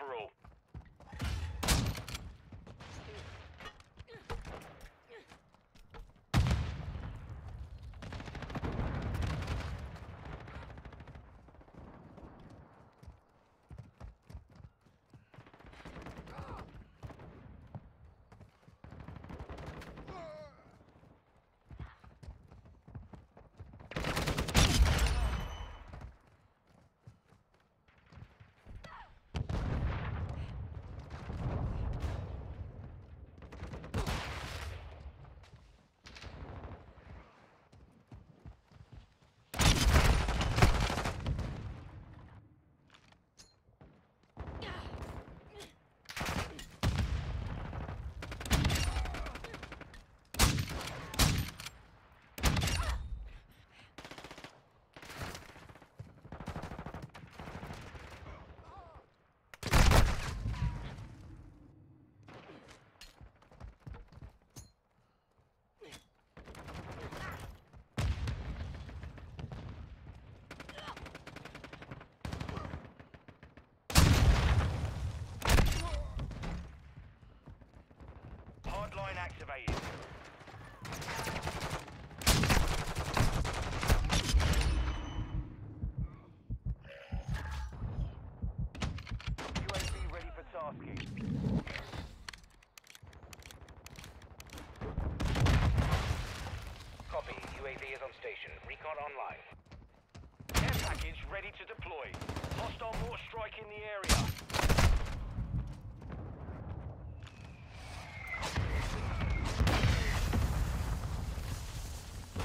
for activated. UAV ready for tasking. Copy. UAV is on station. Recon online. Care package ready to deploy. Hostile mortar strike in the area.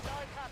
Solid copy.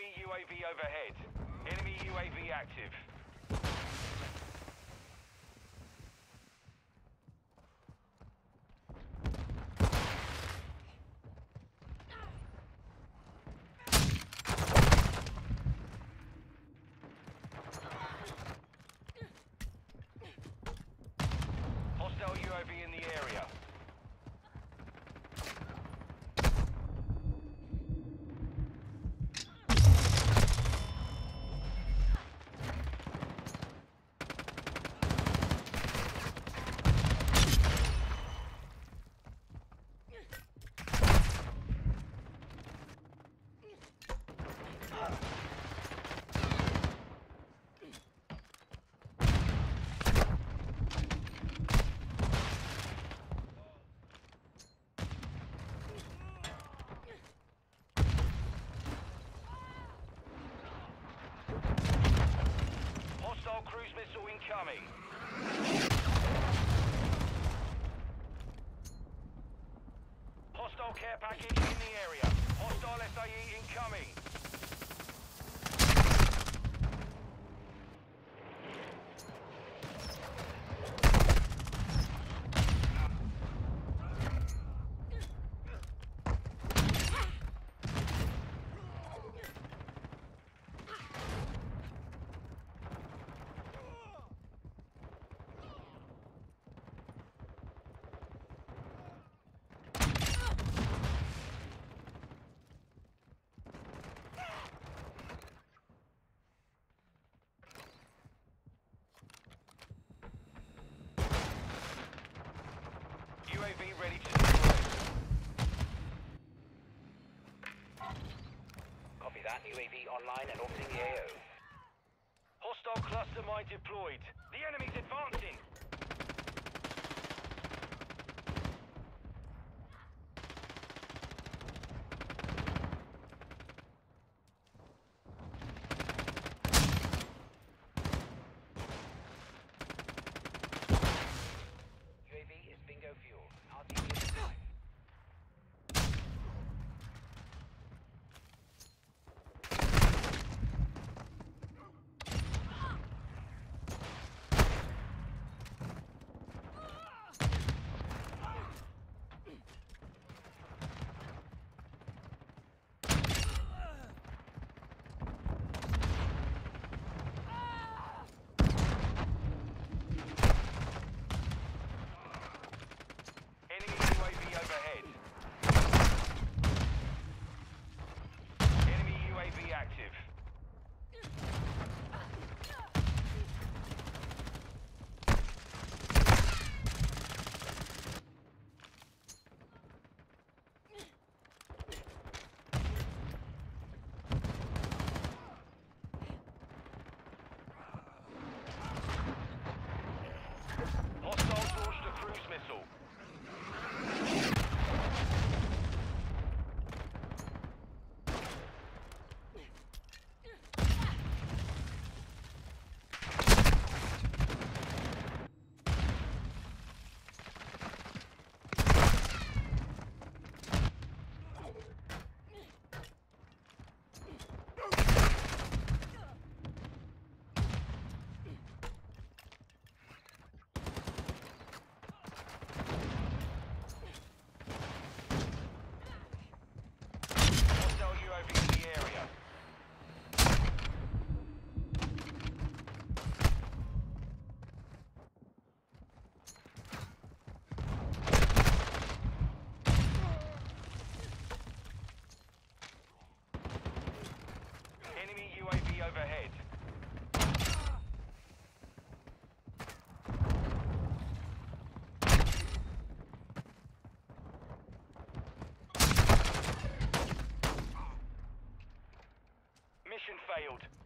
Enemy UAV overhead. Enemy UAV active. Hostile UAV in the area. Hostile cruise missile incoming. Hostile care package in the area. Hostile UAV online and orbiting the AO. Hostile cluster mine deployed. The enemy's advancing.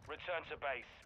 Return to base.